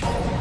Oh.